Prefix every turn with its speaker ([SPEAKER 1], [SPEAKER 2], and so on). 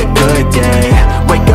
[SPEAKER 1] a good day. Wake